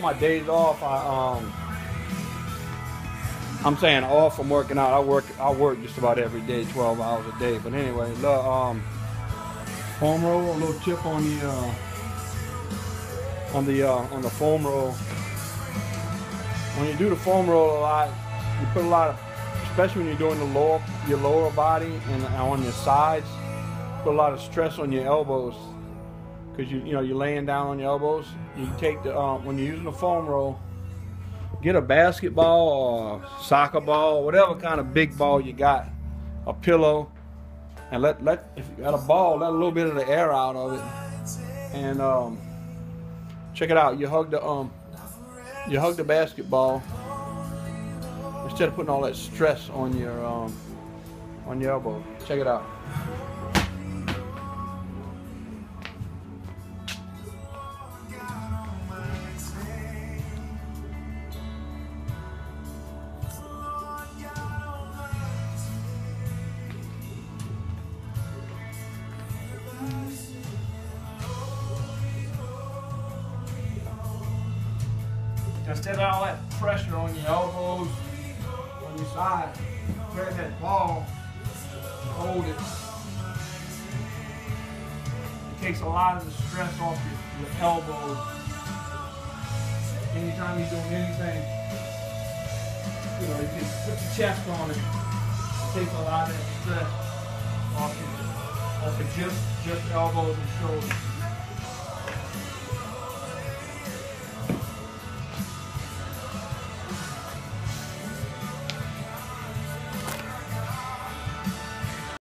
my days off, I um, I'm saying off from working out. I work I work just about every day, 12 hours a day. But anyway, look, um, foam roll, a little tip on the uh, on the uh, on the foam roll. When you do the foam roll a lot, you put a lot of, especially when you're doing the lower your lower body and on your sides, put a lot of stress on your elbows because you you know you're laying down on your elbows. You take the uh, when you're using a foam roll get a basketball or soccer ball, whatever kind of big ball you got, a pillow, and let let if you got a ball, let a little bit of the air out of it, and um, check it out. You hug the um, you hug the basketball instead of putting all that stress on your um, on your elbow. Check it out. Instead of all that pressure on your elbows, on your side, grab that ball, hold it. It takes a lot of the stress off your, your elbows. Anytime you're doing anything, you know, you can put your chest on it. It takes a lot of that stress off your, off of just, just elbows and shoulders.